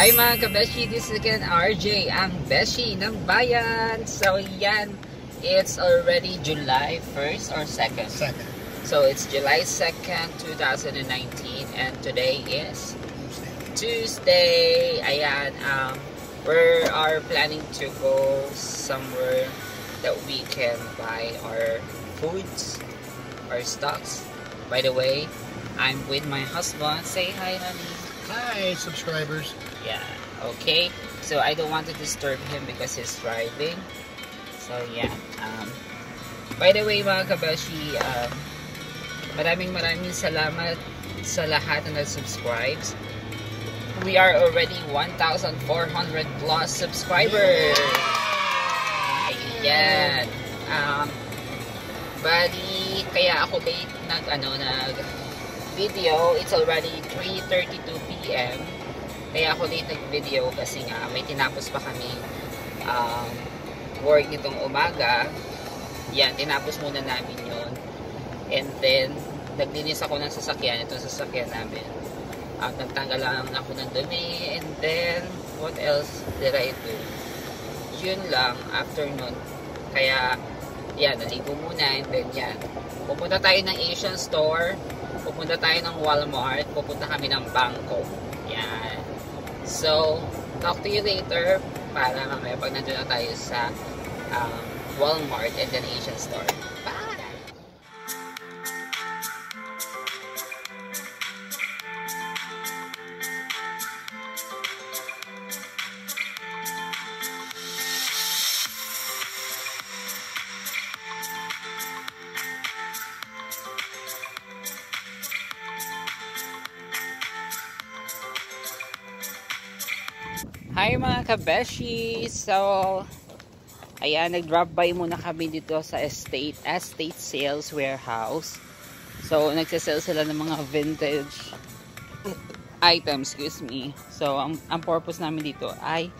Hi mga kabeshi, this is again RJ, ang beshi ng bayan. So yan, it's already July 1st or 2nd. Second. So it's July 2nd, 2019 and today is Tuesday. Ayan, um, we are planning to go somewhere that we can buy our foods, our stocks. By the way, I'm with my husband. Say hi, honey. Hi, subscribers. Yeah, okay. So I don't want to disturb him because he's driving. So yeah. Um, by the way mga kabashi, um, maraming maraming salamat sa lahat na nag-subscribes. We are already 1,400 plus subscribers. Ayan. Um, bali, kaya ako late nag, ano, nag video. It's already 3.32 p.m. Kaya ako late nag-video kasi nga may tinapos pa kami um, work nitong umaga. Yan, tinapos muna namin yon And then, naglinis ako ng sasakyan. Itong sasakyan namin. At nagtanggal lang ako ng dumi. And then, what else did I do? Yun lang, after nun. Kaya, yan, naligo muna. And then, yan. Pupunta tayo ng Asian store. Pupunta tayo ng Walmart. Pupunta kami ng Bangkok. Yan. So, talk to you later para mamaya pag nandun na tayo sa um, Walmart and then Asian store. Bye! Kabeshi! So, ayan, nag-drop by muna kami dito sa estate, estate sales warehouse. So, nagsasell sila ng mga vintage items, excuse me. So, ang, ang purpose namin dito ay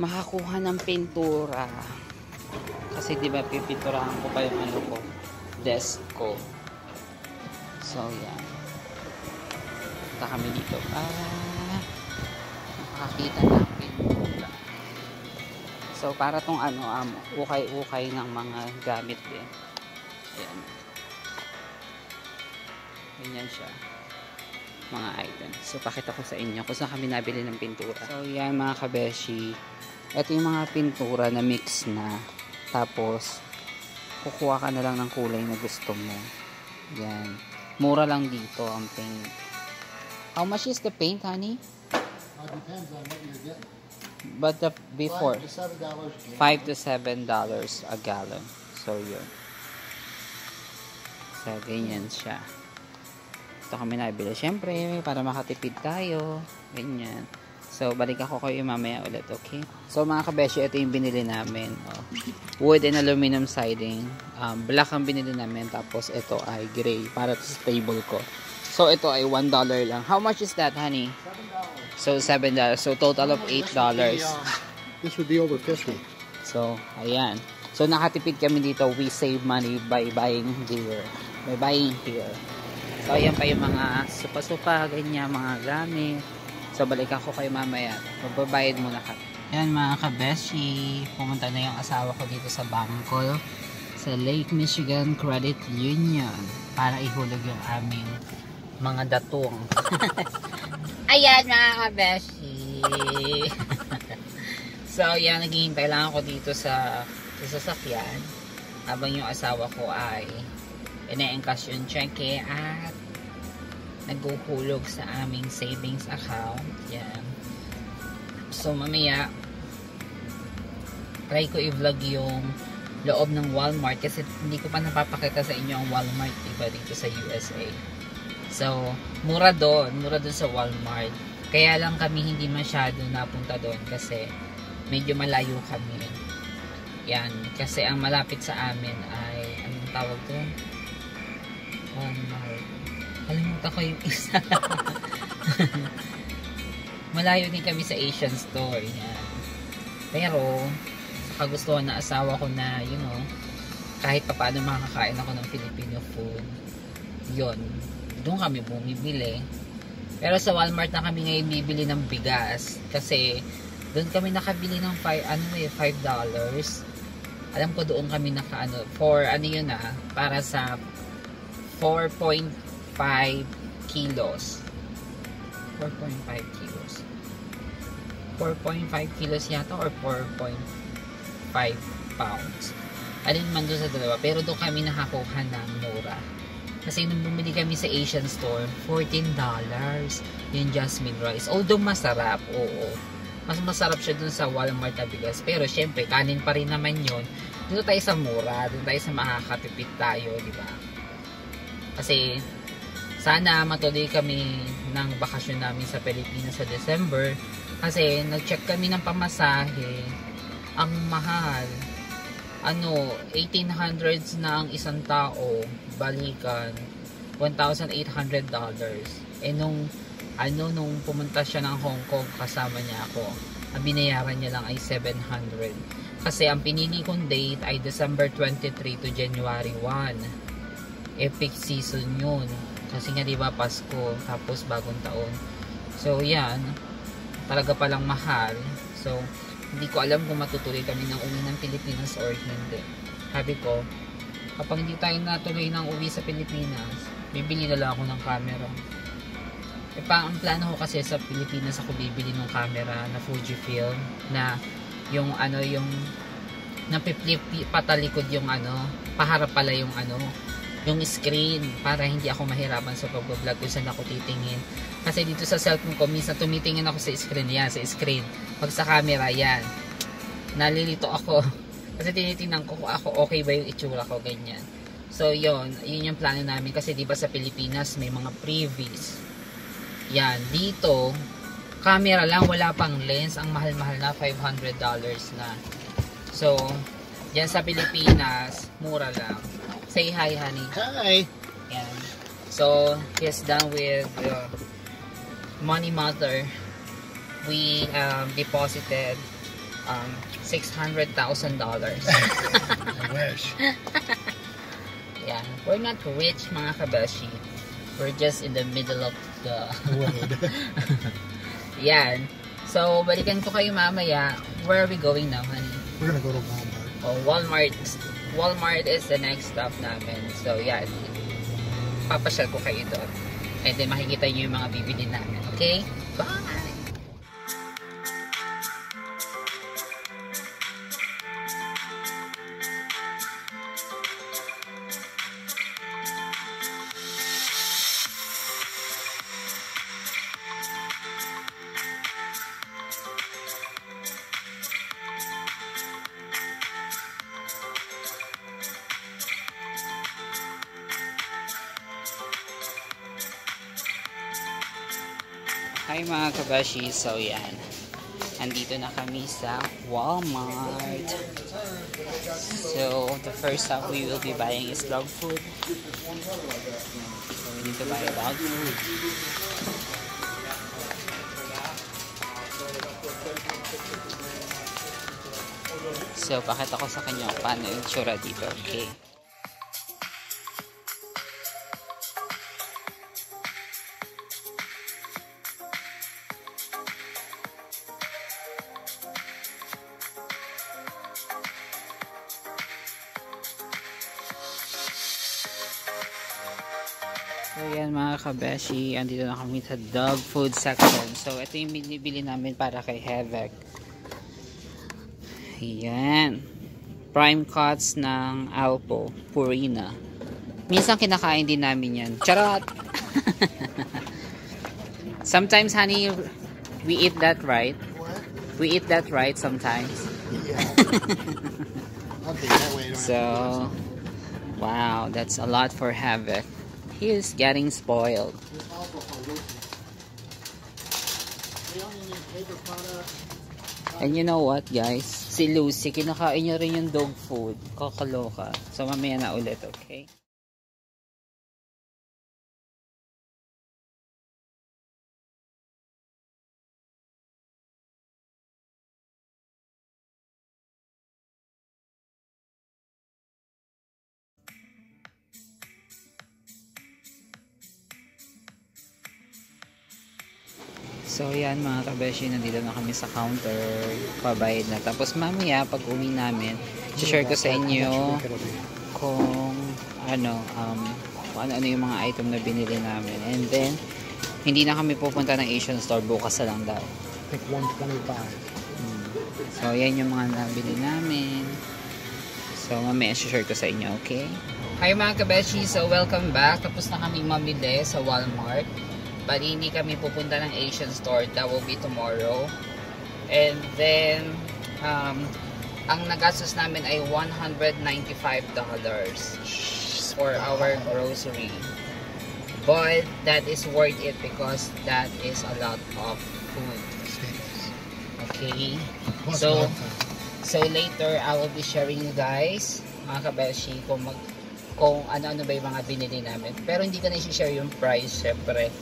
makakuha ng pintura. Kasi di ba pipinturahan ko pa yung ano ko, desk ko. So, yan. Punta kami dito. Ah, makakita pintura. So, para tong ano, um, ukay-ukay ng mga gamit din. Ayan. Ganyan siya. Mga items. So, pakita ko sa inyo kung saan kami nabili ng pintura. So, yan mga kabeshi. Ito yung mga pintura na mix na. Tapos, kukuha ka na lang ng kulay na gusto mo. Yan. Mura lang dito ang paint. How much is the paint, honey? Uh, depends on what you're getting. But the before, Five to seven dollars. a gallon. So yun. So ganyan siya. Ito kami nabili. Siyempre, para makatipid tayo. Ganyan. So, balik ako kayo mamaya ulit, okay? So, mga kabeshi, ito yung binili namin. Oh. Wood and aluminum siding. Um, black ang binili namin. Tapos, ito ay gray. Para sa table ko. So, ito ay $1 lang. How much is that, honey? Seven dollars. So, $7. So, total of $8. This would be, This would be over fifty. So, ayan. So, nakatipid kami dito. We save money by buying here. By buying here. So, ayan pa yung mga supa-supa, ganyan, mga gamit. So, balik ako kayo mamaya. Magbabayad muna ka. Ayan mga kabeshi. Pumunta na yung asawa ko dito sa bangko sa Lake Michigan Credit Union para ihulog yung aming mga datong. Ayan mga kabeshi. so, yan, naghihintay lang ako dito sa, sa sasakyan habang yung asawa ko ay ine-encash yung cheque at naghuhulog sa aming savings account. Yan. So, mamaya, try ko i-vlog yung loob ng Walmart kasi hindi ko pa napapakita sa inyo ang Walmart diba dito sa USA. So, mura doon. Mura doon sa Walmart. Kaya lang kami hindi masyado napunta doon kasi medyo malayo kami. Yan. Kasi ang malapit sa amin ay, anong tawag doon? Walmart. Kalimutan ko yung isa. malayo din kami sa Asian store. Yan. Pero, sa kagustuhan na asawa ko na, you know, kahit pa paano makakain ako ng Filipino food, yon doon kami bumibili. Pero sa Walmart na kami ngayon bibili ng bigas. Kasi doon kami nakabili ng 5 ano eh 5 dollars. Alam ko doon kami naka ano for ano yun ah para sa 4.5 kilos. 4.5 kilos. 4.5 kilos yata or 4.5 pounds. Alin man doon sa dalawa. Pero doon kami nakakuha ng mura. Kasi nung bumili kami sa Asian store, $14 yung jasmine rice. Although masarap, oo. Mas masarap siya dun sa Walmart na bigas. Pero syempre, kanin pa rin naman yun. Dito tayo sa mura. Dito tayo sa makakatipid tayo, di ba? Kasi, sana matuloy kami ng bakasyon namin sa Pilipinas sa December. Kasi, nag-check kami ng pamasahe. Ang mahal ano, 1800s na ang isang tao, balikan, $1,800. Eh nung, ano, nung pumunta siya ng Hong Kong, kasama niya ako, ang binayaran niya lang ay 700. Kasi ang pinili kong date ay December 23 to January 1. Epic season yun. Kasi nga diba Pasko, tapos bagong taon. So yan, talaga palang mahal. So, hindi ko alam kung matutuloy kami ng uwi ng Pilipinas or hindi. Sabi ko, kapag hindi tayo natuloy ng uwi sa Pilipinas, bibili na lang ako ng camera. E pa, ang plano ko kasi sa Pilipinas ako bibili ng camera na Fujifilm na yung ano yung napipli patalikod yung ano paharap pala yung ano yung screen para hindi ako mahirapan sa pag-vlog kung saan ako titingin kasi dito sa cellphone ko minsan tumitingin ako sa screen. Yan sa screen. Pag sa camera yan. Nalilito ako. Kasi tinitingnan ko kung ako okay ba yung itsura ko ganyan. So yon yun yung plano namin. Kasi di ba sa Pilipinas may mga previous yan. Dito camera lang. Wala pang lens. Ang mahal-mahal na $500 na. So dyan sa Pilipinas mura lang. Say hi, honey. Hi. Yan. So, he's done with the money matter. We um, deposited um, $600,000. I wish. yeah. We're not rich, mga kabashi. We're just in the middle of the... Road. Yan. So, balikan ko kayo mamaya. Where are we going now, honey? We're gonna go to Walmart. Oh, Walmart. Walmart is the next stop namin. So, yan. Papasyal ko kayo doon. And then, makikita nyo yung mga bibili namin. Okay? Bye! Mga kabashi, so yan. Andito na kami sa Walmart. So, the first stuff we will be buying is dog food. So, we need to buy dog food. So, pakita ko sa kanya paano yung tsura dito. Okay. Kabeshi, andito na kami sa dog food section. So ito yung binibili namin para kay Hevek. Yan. Prime cuts ng Alpo, Purina. Minsan kinakain din namin yan. Charot! sometimes honey, we eat that right. What? We eat that right sometimes. Yeah. That way. So, wow, that's a lot for Havoc. He is getting spoiled. And you know what, guys? Si Lucy, kinakain niya rin yung dog food. Kakaloka. So, mamaya na ulit, okay? So, yan mga kabeshi, nandito na kami sa counter. Pabayad na. Tapos mamaya, pag uwi namin, share ko sa inyo kung ano, um, kung ano-ano yung mga item na binili namin. And then, hindi na kami pupunta ng Asian store. Bukas na lang daw. Pick 125. Hmm. So, yan yung mga nabili namin. So, mamaya share ko sa inyo, okay? Hi mga kabeshi! So, welcome back. Tapos na kami mamili sa Walmart. Bali, hindi kami pupunta ng Asian store. That will be tomorrow. And then, um, ang nagastos namin ay $195 for our grocery. But, that is worth it because that is a lot of food. Okay? So. So later, I will be sharing you guys, mga kabeshi, kung, mag, kung ano-ano ba yung mga binili namin. Pero hindi ko na i-share yung price, syempre.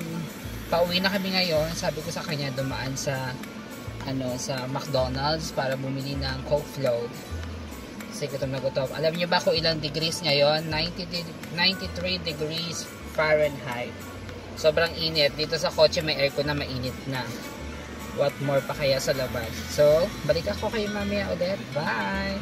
Um, pauwi na kami ngayon. Sabi ko sa kanya, dumaan sa ano sa McDonald's para bumili ng Coke Float. Kasi gutom na gutom. Alam niyo ba kung ilang degrees ngayon? 90 de- 93 degrees Fahrenheit. Sobrang init. Dito sa kotse may aircon na mainit na what more pa kaya sa labas. So, balik ako kay mamaya ulit. Bye!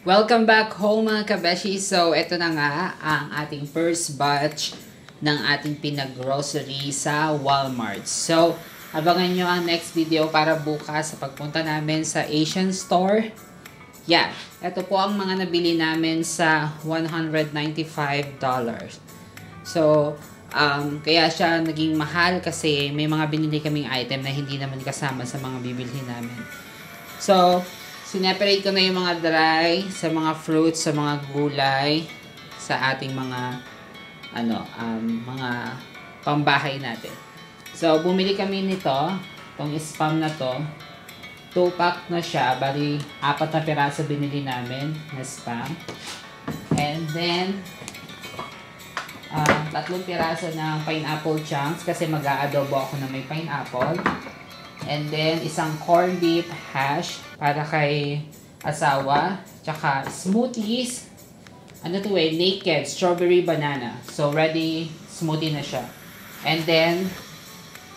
Welcome back home mga kabeshi. So, ito na nga ang ating first batch ng ating pinag-grocery sa Walmart. So, abangan nyo ang next video para bukas sa pagpunta namin sa Asian store. Yeah, ito po ang mga nabili namin sa $195. So, um, kaya siya naging mahal kasi may mga binili kaming item na hindi naman kasama sa mga bibili namin. So, sineparate ko na yung mga dry sa mga fruits, sa mga gulay, sa ating mga ano, um, mga pambahay natin. So, bumili kami nito, itong spam na to. 2 pack na siya, bali apat na piraso binili namin na spam. And then, ah, tatlong piraso ng pineapple chunks kasi mag-aadobo ako na may pineapple. And then, isang corned beef hash para kay asawa. Tsaka smoothies. Ano to eh? Naked strawberry banana. So, ready smoothie na siya. And then,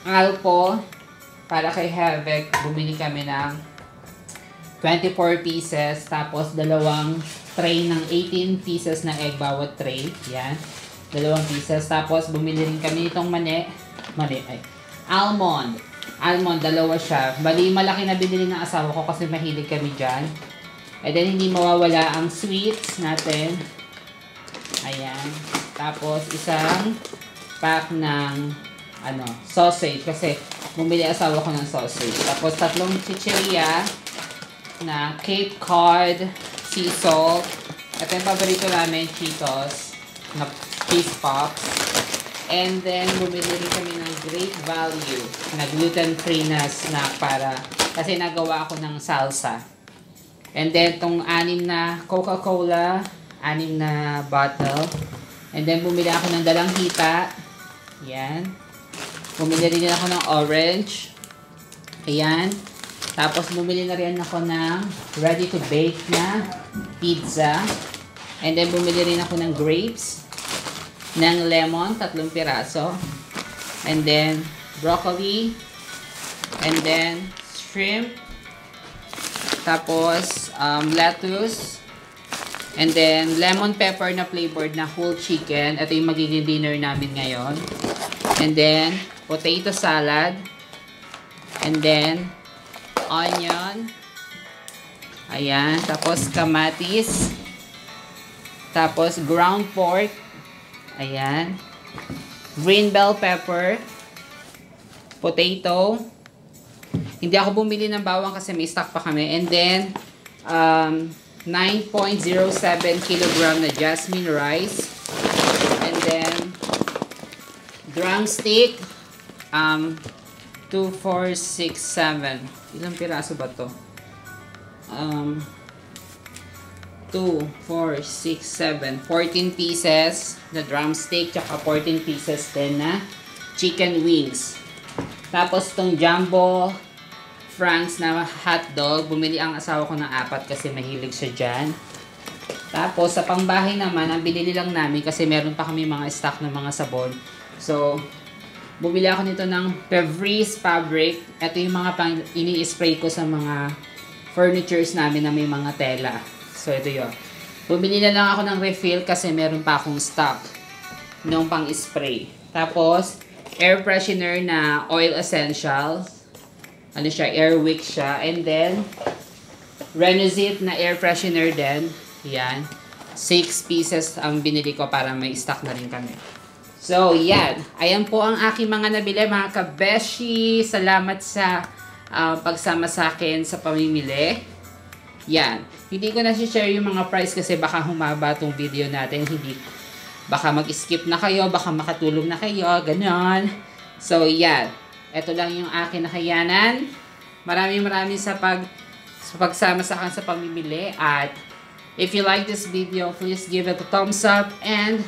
alpo para kay Havek. Bumili kami ng 24 pieces. Tapos, dalawang tray ng 18 pieces na egg bawat tray. Yan. Dalawang pieces. Tapos, bumili rin kami nitong mani. Mani, ay. Almond. Almond, dalawa siya. Bali, malaki na binili ng asawa ko kasi mahilig kami dyan. And then, hindi mawawala ang sweets natin. Ayan. Tapos, isang pack ng ano, sausage. Kasi, bumili asawa ko ng sausage. Tapos, tatlong chicheria na Cape Cod sea salt. Ito yung paborito namin, Cheetos na cheese pops. And then, bumili rin kami ng Great Value na gluten-free na snack para, kasi nagawa ako ng salsa. And then, tong anim na Coca-Cola, anim na bottle. And then, bumili ako ng dalang hita. Yan. Bumili rin ako ng orange. Ayan. Tapos, bumili na rin ako ng ready-to-bake na pizza. And then, bumili rin ako ng grapes ng lemon, tatlong piraso. And then, broccoli. And then, shrimp. Tapos, um, lettuce. And then, lemon pepper na flavored na whole chicken. Ito yung magiging dinner namin ngayon. And then, potato salad. And then, onion. Ayan. Tapos, kamatis. Tapos, ground pork. Ayan. Green bell pepper. Potato. Hindi ako bumili ng bawang kasi may stock pa kami. And then, um, 9.07 kilogram na jasmine rice. And then, drumstick, um, 2, 4, 6, 7. Ilang piraso ba to? Um, 2, 4, 6, 7. 14 pieces na drumstick, tsaka 14 pieces din na chicken wings. Tapos tong jumbo franks na hotdog, bumili ang asawa ko ng apat kasi mahilig siya dyan. Tapos sa pangbahay naman, ang binili lang namin kasi meron pa kami mga stock ng mga sabon. So, bumili ako nito ng Febreze Fabric. Ito yung mga pang ini-spray ko sa mga furnitures namin na may mga tela. So, ito yun. Bumili na lang ako ng refill kasi meron pa akong stock nung pang-spray. Tapos, air freshener na oil essentials. Ano siya, air wick siya. And then, Renuzit na air freshener din. Yan. Six pieces ang binili ko para may stock na rin kami. So, yan. Ayan po ang aking mga nabili, mga kabeshi. Salamat sa uh, pagsama sa akin sa pamimili. Yan. Hindi ko na share yung mga price kasi baka humaba tong video natin. Hindi, baka mag-skip na kayo, baka makatulog na kayo, ganon. So, yan. Ito lang yung akin nakayanan. Maraming maraming sa pag sa pagsama sa akin sa pamimili at if you like this video, please give it a thumbs up and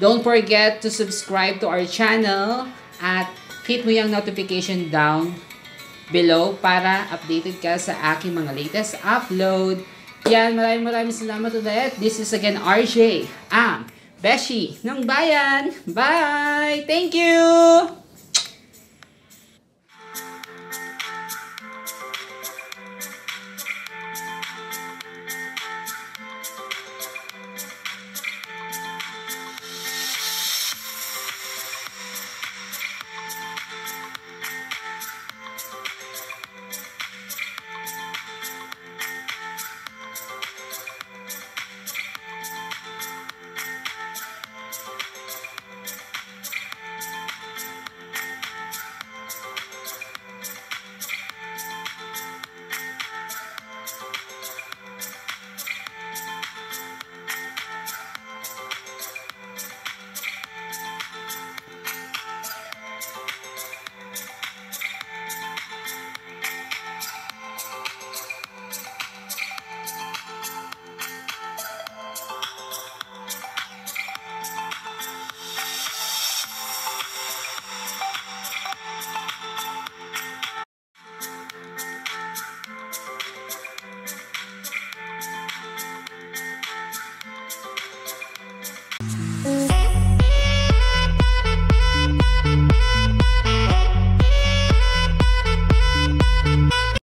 don't forget to subscribe to our channel at hit mo yung notification down below para updated ka sa aking mga latest upload. Yan, maraming maraming salamat ulit. This is again RJ, ang Beshi ng Bayan. Bye! Thank you!